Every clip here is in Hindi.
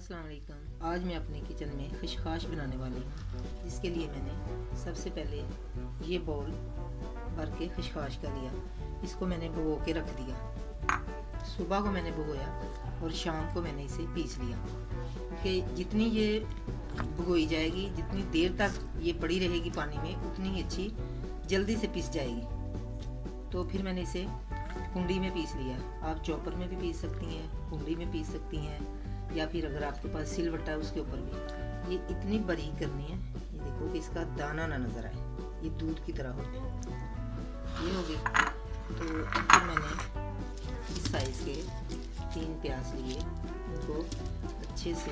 अस्सलाम वालेकुम। आज मैं अपने किचन में खशखाश बनाने वाली हूँ। जिसके लिए मैंने सबसे पहले ये बाउल भर के खशखाश का लिया। इसको मैंने भगो के रख दिया। सुबह को मैंने भगोया और शाम को मैंने इसे पीस लिया। क्योंकि जितनी ये भगोई जाएगी, जितनी देर तक ये पड़ी रहेगी पानी में, उतनी ही अच्छी जल्दी से पीस जाएगी। तो फिर मैंने इसे कुंडी में पीस लिया। आप चॉपर में भी पीस सकती हैं, कुंडी में पीस सकती हैं। या फिर अगर आपके पास सिलवट्टा है, उसके ऊपर भी। ये इतनी बारीक करनी है, ये देखो कि इसका दाना ना नज़र आए। ये दूध की तरह हो। जाए ये हो गया तो मैंने इस साइज़ के तीन प्याज लिए उनको अच्छे से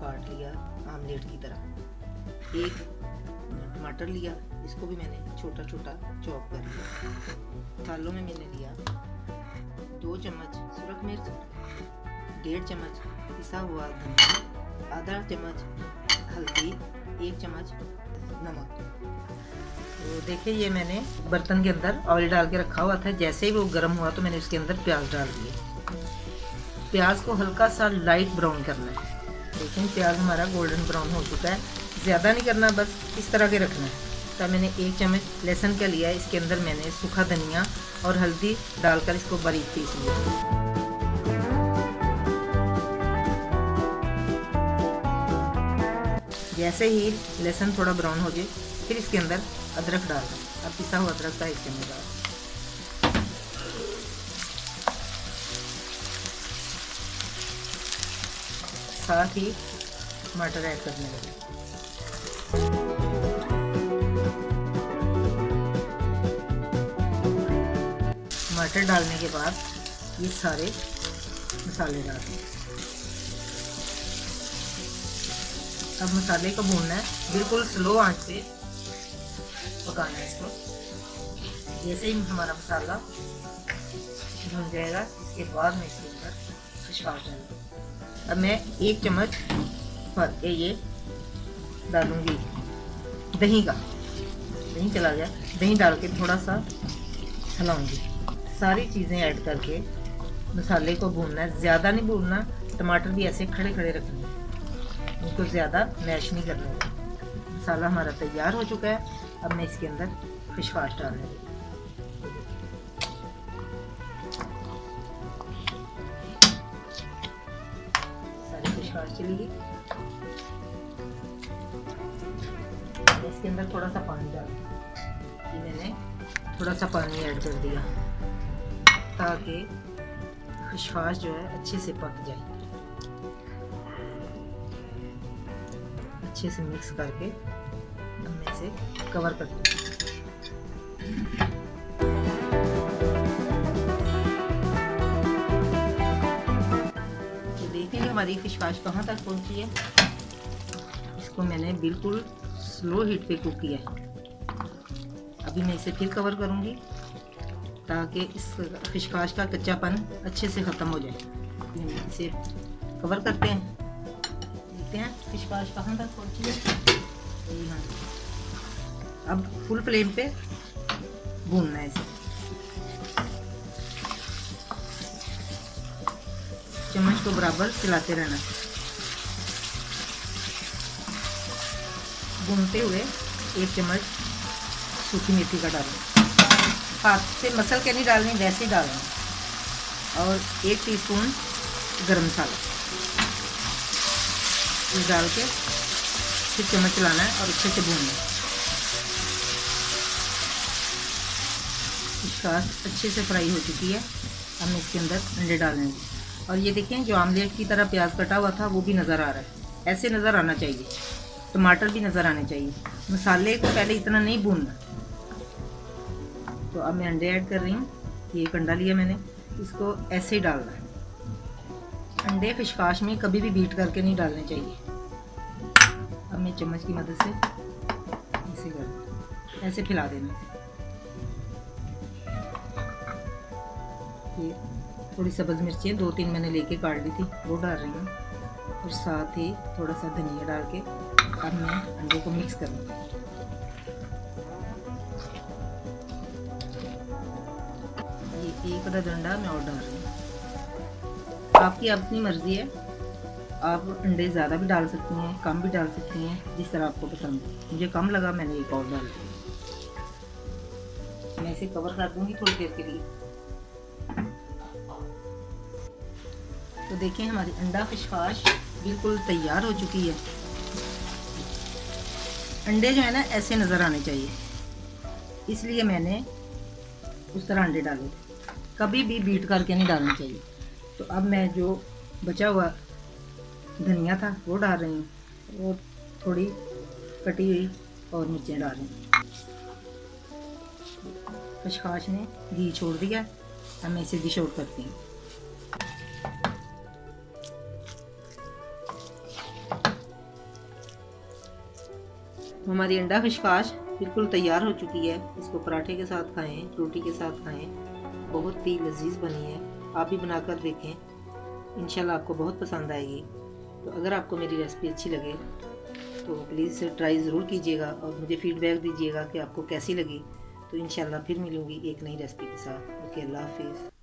काट लिया आमलेट की तरह। एक टमाटर लिया, इसको भी मैंने छोटा छोटा चॉप कर लिया। थालों में मैंने लिया दो चम्मच सुरख मिर्च। डेढ़ चम्मच पिसा हुआ धनिया, आधा चम्मच हल्दी, एक चम्मच नमक। तो देखिए, ये मैंने बर्तन के अंदर ऑयल डाल के रखा हुआ था। जैसे ही वो गर्म हुआ तो मैंने उसके अंदर प्याज डाल दिए। प्याज को हल्का सा लाइट ब्राउन करना है। लेकिन प्याज हमारा गोल्डन ब्राउन हो चुका है। ज़्यादा नहीं करना, बस इस तरह के रखना है। तो मैंने एक चम्मच लहसुन का लिया। इसके अंदर मैंने सूखा धनिया और हल्दी डालकर इसको बारीक पीस लिया। जैसे ही लहसुन थोड़ा ब्राउन हो जाए फिर इसके अंदर अदरक डाल दें। अब पिसा हुआ अदरक का एक चम्मच डाल साथ ही टमाटर ऐड करने लगे। टमाटर डालने के बाद ये सारे मसाले डाल दें। अब मसाले को भूनना है। बिल्कुल स्लो आँच पे पकाना है इसको। जैसे ही हमारा मसाला भून जाएगा, इसके बाद मैं इसके अंदर खशखाश डालूँगी। अब मैं एक चम्मच भर के ये डालूँगी। दही का। दही चला गया। दही डाल के थोड़ा सा हिलाऊँगी। सारी चीज़ें ऐड करके मसाले को भूनना है। ज़्यादा नहीं भूनना, टमाटर भी ऐसे खड़े खड़े रखने उनको ज़्यादा मैश नहीं करना मसाला हमारा तैयार हो चुका है। अब मैं इसके अंदर खशखाश डाल रही सारी चली गई। इसके अंदर थोड़ा सा पानी डाल मैंने थोड़ा सा पानी ऐड कर दिया ताकि खशखाश जो है अच्छे से पक जाए। अच्छे से मिक्स करके मैं इसे कवर कर दूँगी। तो देखिए हमारी फ़िश काश कहाँ तक पहुँची है। इसको मैंने बिल्कुल स्लो हीट पे कुक किया है। अभी मैं इसे फिर कवर करूँगी, ताकि इस फिशकाश का कच्चापन अच्छे से ख़त्म हो जाए। इसे कवर करते हैं। देखते हैं फिशकाश कहाँ तक पहुँची है? हाँ अब फुल फ्लेम पे भूनना है इसे। चम्मच को बराबर चलाते रहना। भूनते हुए एक चम्मच सूखी मेथी का डालें हाथ से मसल के नहीं डालनी, वैसे ही डालना। और एक टीस्पून गरम मसाला। ये डाल के फिर चम्मच चलाना है और अच्छे से भूनना है। स्काश अच्छे से फ्राई हो चुकी है। हम इसके अंदर अंडे डालेंगे और ये देखें, जो आमलेट की तरह प्याज कटा हुआ था, वो भी नज़र आ रहा है। ऐसे नज़र आना चाहिए। टमाटर भी नज़र आने चाहिए। मसाले को पहले इतना नहीं भूनना। तो अब मैं अंडे ऐड कर रही हूँ। ये एक अंडा लिया मैंने। इसको ऐसे ही डालना है। अंडे फिशकाश में कभी भी बीट करके नहीं डालने चाहिए। अब मैं चम्मच की मदद से ऐसे कर ऐसे फैला देना ये थोड़ी सब्ज़ मिर्ची दो तीन मैंने लेके काट ली थी, वो डाल रही हूँ। और साथ ही थोड़ा सा धनिया डाल के अब मैं अंडे को मिक्स करूँगी ये एक आधा डंडा मैं और डाल रही हूँ। आपकी अपनी मर्ज़ी है। आप अंडे ज़्यादा भी डाल सकती हैं, कम भी डाल सकती हैं, जिस तरह आपको पसंद है। मुझे कम लगा, मैंने एक और डाल दिया। मैं इसे कवर कर दूँगी थोड़ी देर के लिए। तो देखें हमारी अंडा खशखाश बिल्कुल तैयार हो चुकी है। अंडे जो है ना, ऐसे नज़र आने चाहिए। इसलिए मैंने उस तरह अंडे डाले। कभी भी बीट करके नहीं डालना चाहिए। तो अब मैं जो बचा हुआ धनिया था, वो डाल रही हूँ। और थोड़ी कटी हुई और मिर्चें डाल रही हूँ। ने घी छोड़ दिया, अब मैं इसे डिश आउट करती हूँ। हमारी अंडा खशखाश बिल्कुल तैयार हो चुकी है। इसको पराठे के साथ खाएँ, रोटी के साथ खाएँ। बहुत ही लजीज बनी है। आप भी बनाकर देखें। इंशाल्लाह आपको बहुत पसंद आएगी। तो अगर आपको मेरी रेसिपी अच्छी लगे तो प्लीज़ ट्राई ज़रूर कीजिएगा और मुझे फ़ीडबैक दीजिएगा कि आपको कैसी लगी। तो इन फिर मिलूँगी एक नई रेसिपी के साथ। ओके अल्लाह हाफिज़